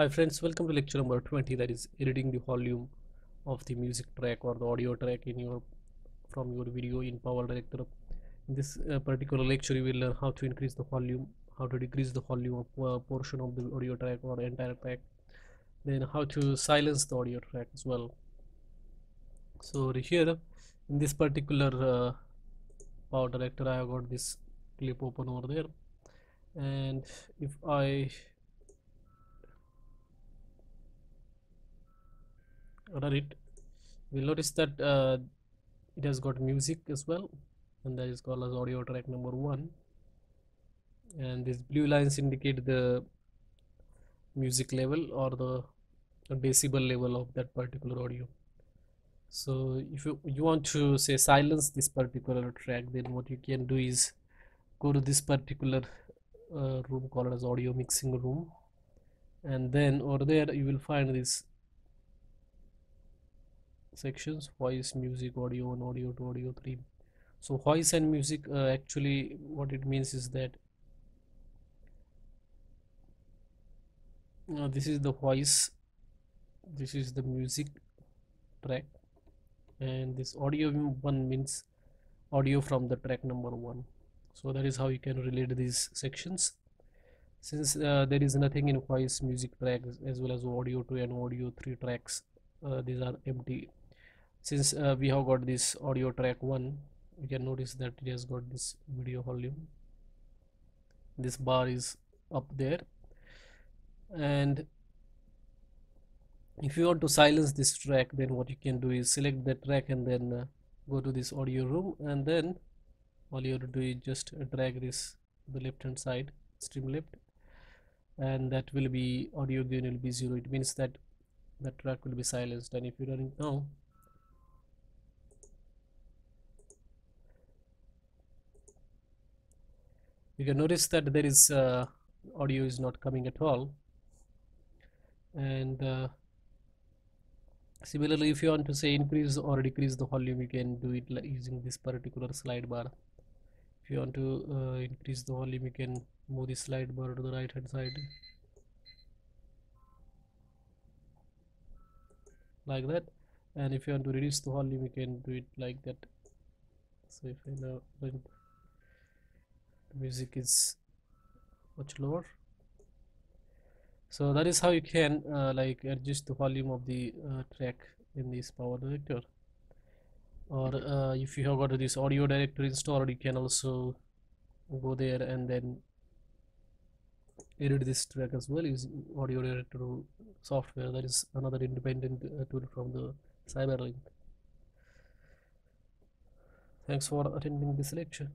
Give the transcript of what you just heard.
Hi friends, welcome to lecture number 20 that is editing the volume of the music track or the audio track in your from your video in PowerDirector. In this uh, particular lecture you will learn how to increase the volume, how to decrease the volume of a portion of the audio track or entire track, then how to silence the audio track as well. So here in this particular uh, PowerDirector I have got this clip open over there and if I run it? We'll notice that uh, it has got music as well and that is called as audio track number one. And these blue lines indicate the music level or the decibel level of that particular audio. So if you, you want to say silence this particular track then what you can do is go to this particular uh, room called as audio mixing room. And then over there you will find this sections voice music audio and audio to audio 3 so voice and music uh, actually what it means is that uh, this is the voice this is the music track and this audio one means audio from the track number one. So that is how you can relate these sections. Since uh, there is nothing in voice music tracks as well as audio 2 and audio 3 tracks uh, these are empty since uh, we have got this audio track 1 you can notice that it has got this video volume. This bar is up there. And if you want to silence this track then what you can do is select the track and then uh, go to this audio room. And then all you have to do is just drag this to the left hand side stream left. And that will be audio gain will be zero. It means that the track will be silenced. And if you run it now you can notice that there is uh, audio is not coming at all. And uh, similarly if you want to say increase or decrease the volume you can do it using this particular slide bar. If you want to uh, increase the volume you can move the slide bar to the right hand side. Like that. And if you want to reduce the volume you can do it like that. So if I now music is much lower. So that is how you can uh, like adjust the volume of the uh, track in this PowerDirector. Or uh, if you have got this AudioDirector installed you can also go there and then edit this track as well using AudioDirector software. That is another independent uh, tool from the CyberLink. Thanks for attending this lecture